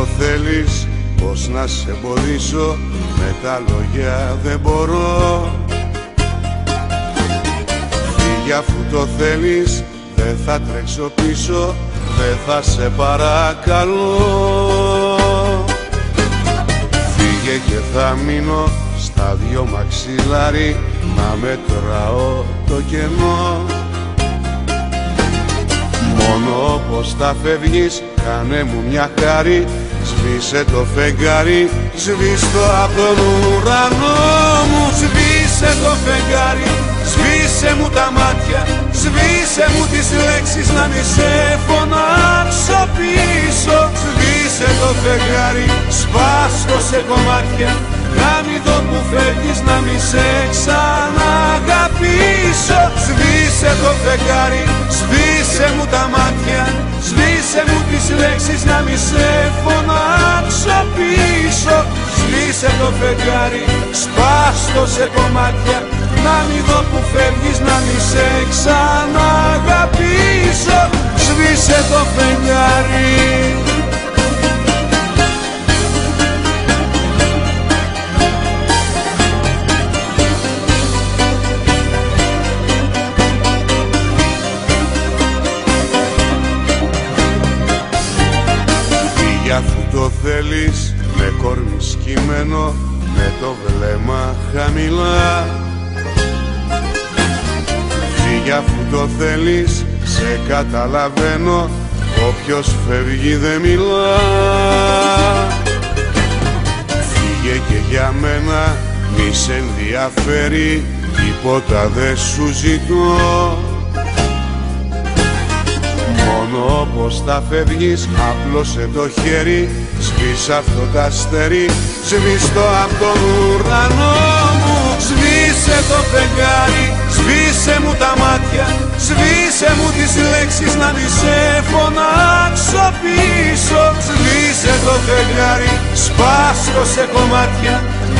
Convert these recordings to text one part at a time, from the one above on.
το θέλεις Πώς να σε εμποδίσω Με τα λόγια δεν μπορώ. Φύγε αφού το θέλεις Δεν θα τρέξω πίσω Δεν θα σε παρακαλώ. Φύγε και θα μείνω Στα δυο μαξιλάρι Να μετράω το κενό. Μόνο όπως θα φεύγεις Κάνε μου μια χάρη Σβήσε το φεγγάρι Σβήστο από τον ουρανό μου. Σβήσε το φεγγάρι Σβήσε μου τα μάτια Σβήσε μου τις λέξεις Να μη σε φωνάξω πίσω. Σβήσε το φεγγάρι Σπάστο σε κομμάτια Να μη δω που φεύγεις Να μη σε ξαναγαπήσω. Σβήσε το φεγγάρι Σβήσε μου τα μάτια Σβήσε μου τις λέξεις να μη σε φωνάξω πίσω Σβήσε το φεγγάρι, σπάστο σε κομμάτια. Να μη δω που φεύγεις, να μη σε ξαναγαπήσω. Σβήσε το φεγγάρι. Αφού το θέλεις με κόρμι σκυμμένο με το βλέμμα χαμηλά. Φύγε αφού το θέλεις σε καταλαβαίνω όποιος φεύγει δεν μιλά. Φύγε και για μένα μη σε ενδιαφέρει τίποτα δεν σου ζητώ. Μόνο πως θα φεύγεις Απλώσε το χέρι Σβήσε αυτό το αστέρι Σβήστο από τον ουρανό μου. Σβήσε το φεγγάρι Σβήσε μου τα μάτια Σβήσε μου τις λέξεις Να μη σε φωνάξω πίσω. Σβήσε το φεγγάρι Σπάστο σε κομμάτια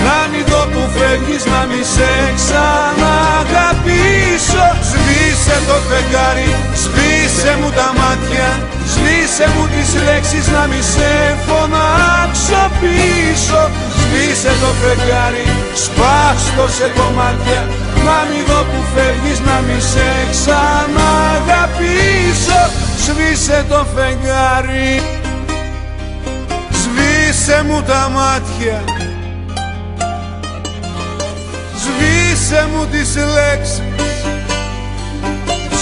Να μην δω που φεύγεις Να μη σε ξαναγαπήσω. Σβήσε το φεγγάρι Σβήσε μου τα μάτια Σβήσε μου τις λέξεις να μη σε φωνάξω πίσω Σβήσε το φεγγάρι Σπάστο σε κομμάτια. Να μη δω που φεύγεις να μη σε ξαναγαπήσω. Σβήσε το φεγγάρι. Σβήσε μου τα μάτια. Σβήσε μου τις λέξεις.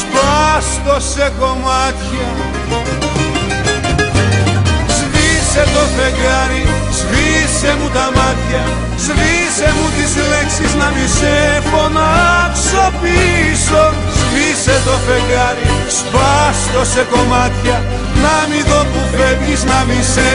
Σπάστο σε κομμάτια. Σβήσε το φεγγάρι Σβήσε μου τα μάτια Σβήσε μου τις λέξεις Να μη σε φωνάξω πίσω. Σβήσε το φεγγάρι Σπάστο σε κομμάτια Να μη δω που φεύγεις Να μη σε